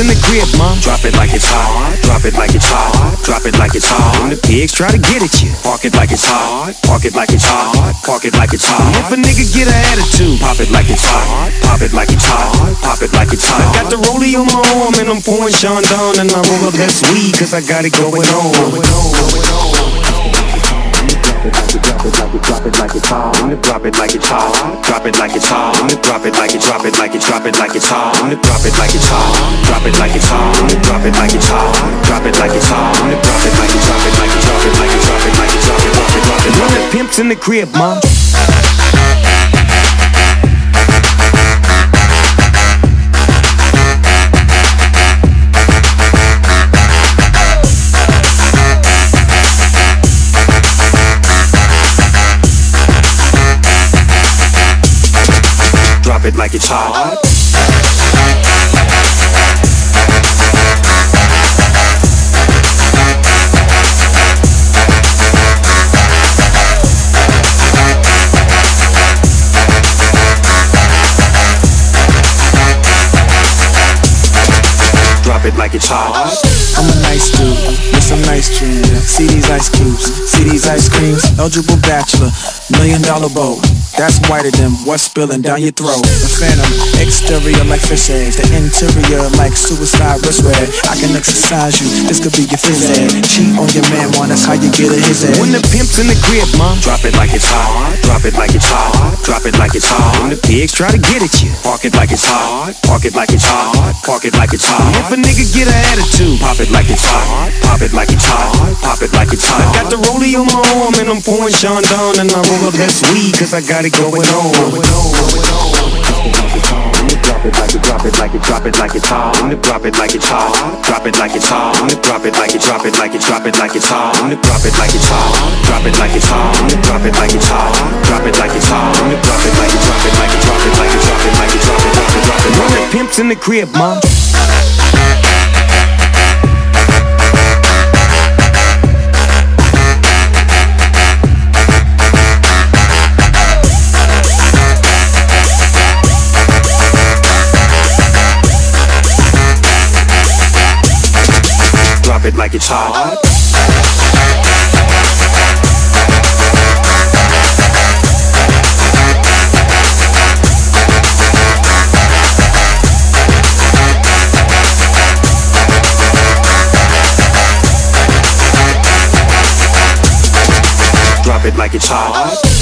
in the crib, mom. Drop it like it's hot. Drop it like it's hot. Drop it like it's hot. When the pigs try to get at you, park it like it's hot. Park it like it's hot. Park it like it's hot. And If a nigga get an attitude, pop it like it's hot. Pop it like it's hot. Pop it like it's hot. I Got the rollie on my arm and I'm pouring Chandon and I roll up that weed cause I got it going on. Drop it like it, drop it like it's hot. Drop it like it's hot. Drop it like it's hot. Drop it like it, drop it like it, drop it like it's hot. Drop it like it's hot. Drop it like it's hot. Drop it like it's hot. Drop it like it's hot. Drop it like it, drop it like it, drop it like it, drop it like it, drop it, drop it, drop it. Run the pimps in the crib, mom. Drop it like it's hot. Drop it like it's hot. I'm a nice dude with some nice dreams. See these ice cubes, see these ice creams. Eligible bachelor, million dollar boat. That's whiter than what's spilling down your throat. The phantom, exterior like fish eggs, the interior like suicide wrist red. I can exercise you, this could be your phys ed. Cheat on your man, one, that's how you get a his head. When the pimp's in the crib, mom. Drop it like it's hot. Drop it like it's hot. Drop it like it's hot. When the pigs try to get at you, park it like it's hot. Park it like it's hot. Park it like it's hot. If a nigga get an attitude, pop it like it's hot. Pop it like it's hot. Pop it like it's hot. Got the rollie on my arm and I'm pouring Chandon and I roll up that weed cause I got it going on. Drop it like it, drop it like it, drop it like it's hot. Drop it like it's hot. Drop it like it's hot. Drop it like it, drop it like it, drop it like it's hot. Drop it like it's hot. Drop it like it's hot. Drop it like it's hot. Drop it like it's hot. Drop it like it, drop it like it, drop it like it, drop it like it, drop it, drop it, drop it. Run the pimps in the crib, mom. Drop it like it's hot. Drop it like it's hot.